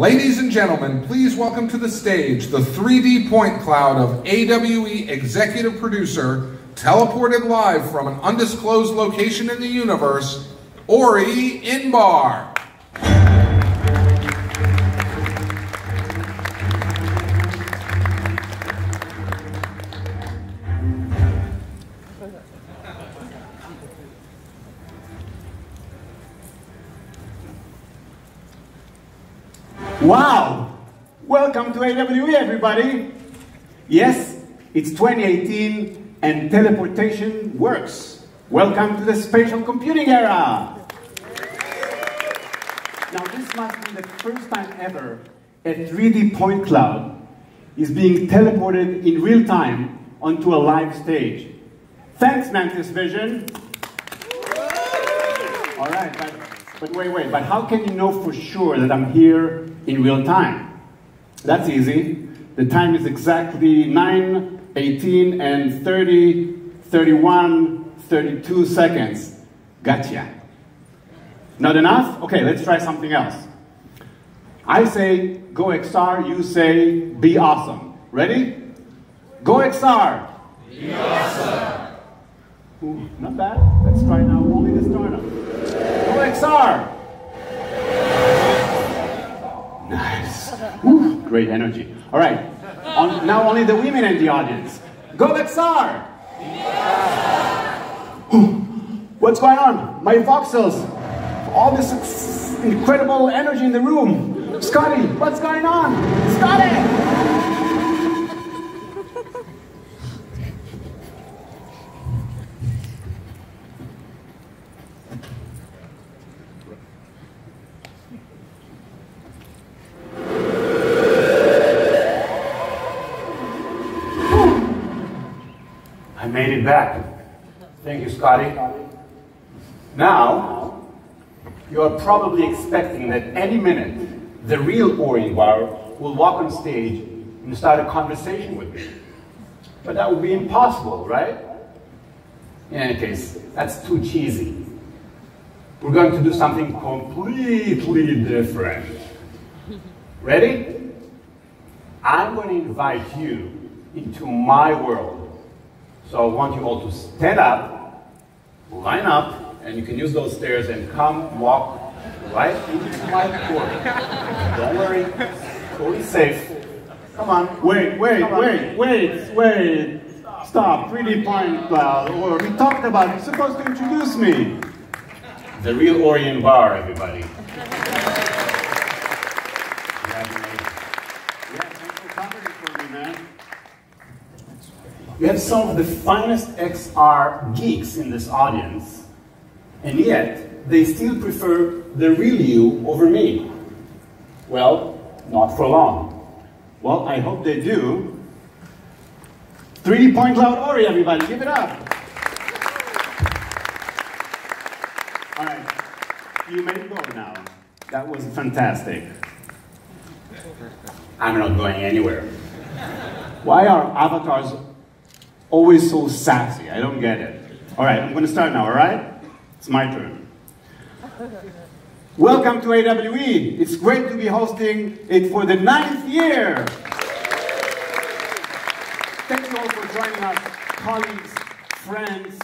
Ladies and gentlemen, please welcome to the stage the 3D point cloud of AWE executive producer, teleported live from an undisclosed location in the universe, Ori Inbar. Wow! Welcome to AWE, everybody! Yes, it's 2018 and teleportation works. Welcome to the spatial computing era! Now, this must be the first time ever a 3D point cloud is being teleported in real time onto a live stage. Thanks, Mantis Vision! All right, but, but wait, wait, but how can you know for sure that I'm here in real time? That's easy. The time is exactly 9, 18, and 30, 31, 32 seconds. Gotcha. Not enough? Okay, let's try something else. I say, go XR, you say, be awesome. Ready? Go XR! Be awesome! Not bad. Let's try now only the startup. Go XR! Nice. Ooh, great energy. All right. On, now only the women in the audience. Go XR! What's going on? My voxels. All this incredible energy in the room. Scotty, what's going on? Scotty! I made it back. Thank you, Scotty. Now, you're probably expecting that any minute the real Ori Inbar will walk on stage and start a conversation with me. But that would be impossible, right? In any case, that's too cheesy. We're going to do something completely different. Ready? I'm going to invite you into my world. So I want you all to stand up, line up, and you can use those stairs and come walk right into my court. Don't worry, totally safe. Come on. Wait, wait, on. wait, wait, wait. Stop. 3D point cloud. Or we talked about you're supposed to introduce me. The real Ori Inbar, everybody. Yeah, thanks for covering for me, man. We have some of the finest XR geeks in this audience, and yet they still prefer the real you over me. Well, not for long. Well, I hope they do. 3D point cloud Ori, everybody, give it up. All right, you may go now. That was fantastic. I'm not going anywhere. Why are avatars always so sassy? I don't get it. All right, I'm going to start now, all right? It's my turn. Welcome to AWE. It's great to be hosting it for the ninth year. Thank you all for joining us, colleagues, friends,